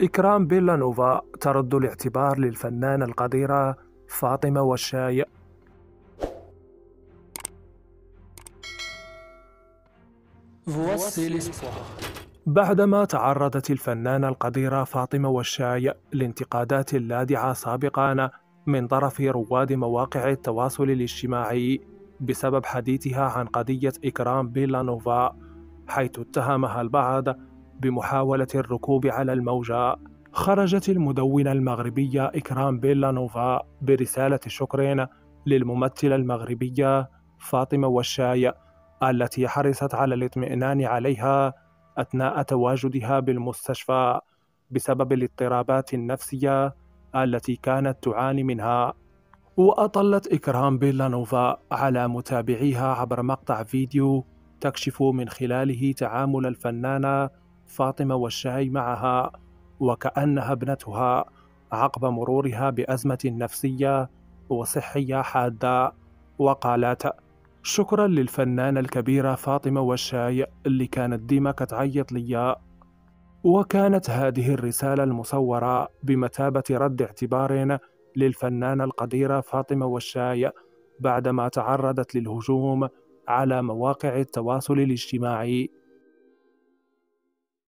إكرام بيلانوفا ترد الاعتبار للفنانة القديرة فاطمة والشاي. بعدما تعرضت الفنانة القديرة فاطمة والشاي لانتقادات لاذعة سابقا من طرف رواد مواقع التواصل الاجتماعي بسبب حديثها عن قضية إكرام بيلانوفا حيث اتهمها البعض بمحاولة الركوب على الموجة خرجت المدونة المغربية إكرام بيلانوفا برسالة شكر للممثلة المغربية فاطمة والشاي التي حرصت على الاطمئنان عليها أثناء تواجدها بالمستشفى بسبب الاضطرابات النفسية التي كانت تعاني منها. وأطلت إكرام بيلانوفا على متابعيها عبر مقطع فيديو تكشف من خلاله تعامل الفنانة فاطمة والشاي معها وكأنها ابنتها عقب مرورها بأزمة نفسية وصحية حادة. وقالت شكرا للفنانة الكبيرة فاطمة والشاي اللي كانت ديما كتعيط ليا وكانت هذه الرسالة المصورة بمثابة رد اعتبار للفنانة القديرة فاطمة والشاي بعدما تعرضت للهجوم على مواقع التواصل الاجتماعي.